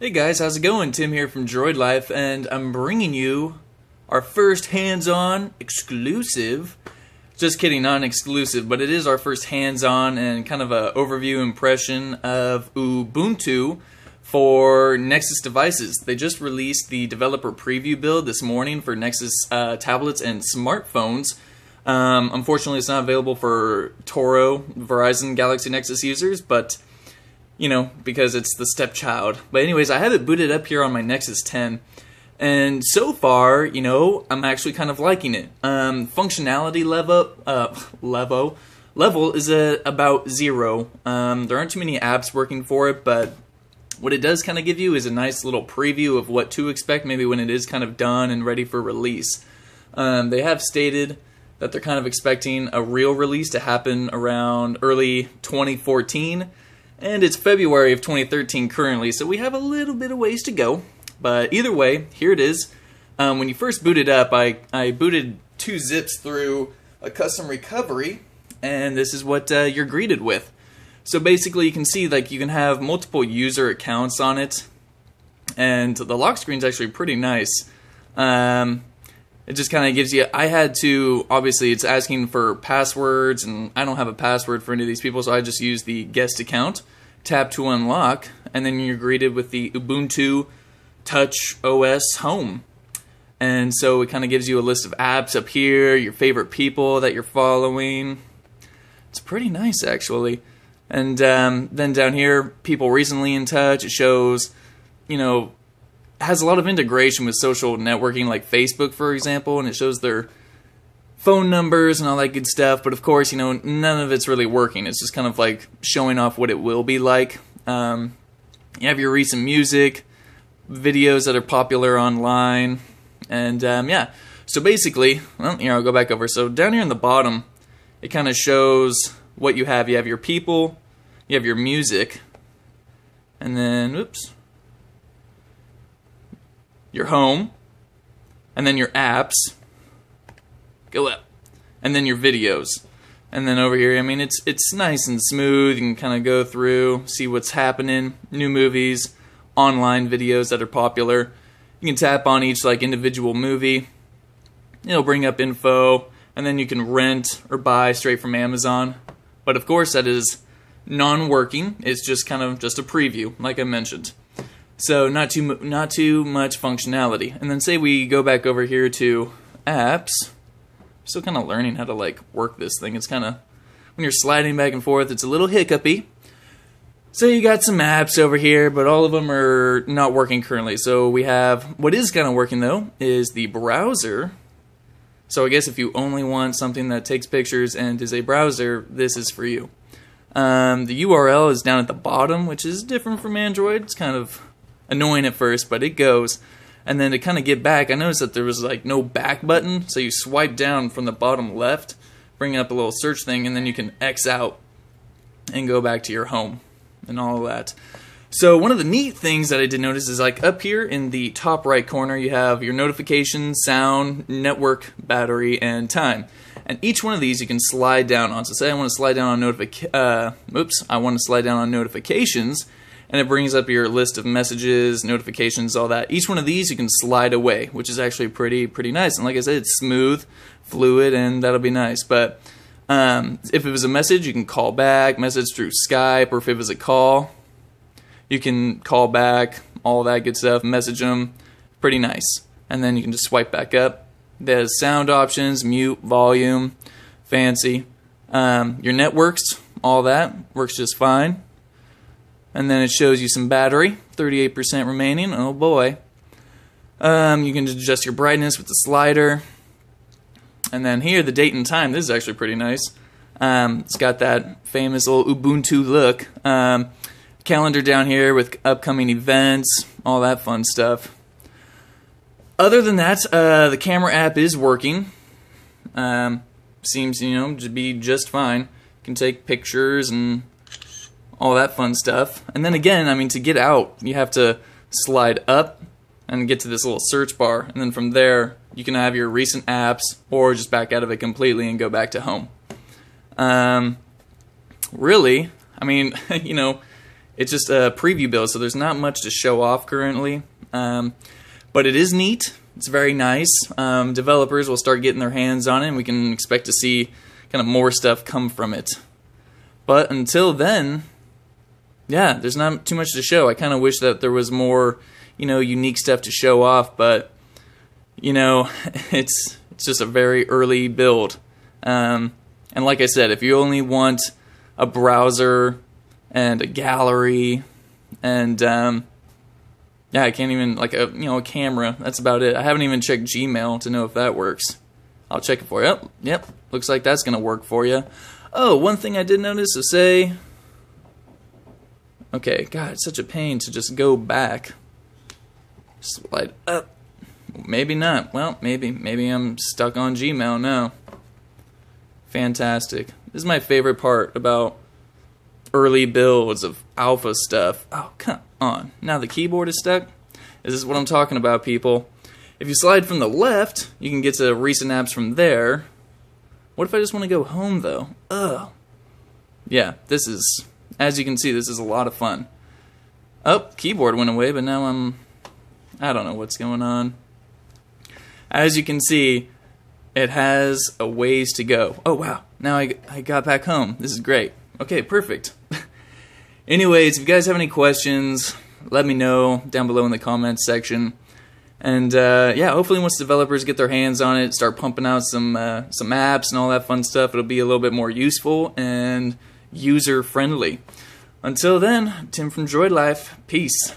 Hey guys, how's it going? Tim here from Droid Life, and I'm bringing you our first hands-on exclusive. Just kidding, not exclusive, but it is our first hands-on and kind of a overview impression of Ubuntu for Nexus devices. They just released the developer preview build this morning for Nexus uh, tablets and smartphones. Um, unfortunately, it's not available for Toro Verizon Galaxy Nexus users, but you know, because it's the stepchild. But anyways, I have it booted up here on my Nexus 10. And so far, you know, I'm actually kind of liking it. Um, functionality level, uh, level, level is a, about zero. Um, there aren't too many apps working for it, but what it does kind of give you is a nice little preview of what to expect maybe when it is kind of done and ready for release. Um, they have stated that they're kind of expecting a real release to happen around early 2014 and it's February of 2013 currently, so we have a little bit of ways to go. But either way, here it is. Um, when you first boot it up, I, I booted two zips through a custom recovery, and this is what uh, you're greeted with. So basically, you can see like you can have multiple user accounts on it, and the lock screen is actually pretty nice. Um, it just kind of gives you i had to obviously it's asking for passwords and i don't have a password for any of these people so i just use the guest account tap to unlock and then you're greeted with the ubuntu touch os home. And so it kind of gives you a list of apps up here your favorite people that you're following. It's pretty nice actually. And um, then down here people recently in touch it shows you know has a lot of integration with social networking like Facebook, for example, and it shows their phone numbers and all that good stuff. But of course, you know, none of it's really working. It's just kind of like showing off what it will be like. Um, you have your recent music, videos that are popular online, and um, yeah. So basically, well, here I'll go back over. So down here in the bottom, it kind of shows what you have. You have your people, you have your music, and then, oops, your home, and then your apps. Go up. And then your videos. And then over here, I mean, it's it's nice and smooth. You can kind of go through, see what's happening, new movies, online videos that are popular. You can tap on each like individual movie. It'll bring up info, and then you can rent or buy straight from Amazon. But of course, that is non-working. It's just kind of just a preview, like I mentioned. So not too not too much functionality. And then say we go back over here to apps. Still kind of learning how to like work this thing. It's kind of when you're sliding back and forth, it's a little hiccupy. So you got some apps over here, but all of them are not working currently. So we have what is kind of working though is the browser. So I guess if you only want something that takes pictures and is a browser, this is for you. Um, the URL is down at the bottom, which is different from Android. It's kind of annoying at first, but it goes. And then to kind of get back, I noticed that there was like no back button, so you swipe down from the bottom left, bring up a little search thing, and then you can X out and go back to your home and all of that. So one of the neat things that I did notice is like up here in the top right corner, you have your notifications, sound, network, battery, and time. And each one of these you can slide down on. So say I want to slide down on notific. Uh, oops, I want to slide down on notifications and it brings up your list of messages, notifications, all that. Each one of these you can slide away, which is actually pretty pretty nice. And like I said, it's smooth, fluid, and that'll be nice. But um, if it was a message, you can call back, message through Skype, or if it was a call, you can call back, all that good stuff, message them. Pretty nice. And then you can just swipe back up. There's sound options, mute, volume, fancy. Um, your networks, all that works just fine. And then it shows you some battery, 38% remaining. Oh boy. Um, you can adjust your brightness with the slider. And then here, the date and time. This is actually pretty nice. Um, it's got that famous old Ubuntu look. Um, calendar down here with upcoming events, all that fun stuff. Other than that, uh, the camera app is working. Um, seems, you know, to be just fine. You can take pictures and all that fun stuff. And then again, I mean, to get out, you have to slide up and get to this little search bar. And then from there, you can have your recent apps or just back out of it completely and go back to home. Um, really, I mean, you know, it's just a preview build, so there's not much to show off currently. Um, but it is neat. It's very nice. Um, developers will start getting their hands on it, and we can expect to see kind of more stuff come from it. But until then, yeah, there's not too much to show. I kind of wish that there was more, you know, unique stuff to show off, but you know, it's it's just a very early build. Um, and like I said, if you only want a browser and a gallery and um, yeah, I can't even like a you know a camera. That's about it. I haven't even checked Gmail to know if that works. I'll check it for you. Yep, yep. Looks like that's gonna work for you. Oh, one thing I did notice to say. Okay, God, it's such a pain to just go back. Slide up. Maybe not. Well, maybe. Maybe I'm stuck on Gmail now. Fantastic. This is my favorite part about early builds of alpha stuff. Oh, come on. Now the keyboard is stuck? This is what I'm talking about, people. If you slide from the left, you can get to recent apps from there. What if I just want to go home, though? Ugh. Yeah, this is, as you can see, this is a lot of fun. Oh, keyboard went away, but now I'm, I don't know what's going on. As you can see, it has a ways to go. Oh, wow. Now I, I got back home. This is great. Okay, perfect. Anyways, if you guys have any questions, let me know down below in the comments section. And uh, yeah, hopefully once developers get their hands on it, start pumping out some uh, some apps and all that fun stuff, it'll be a little bit more useful and user friendly. Until then, Tim from Droid Life. Peace.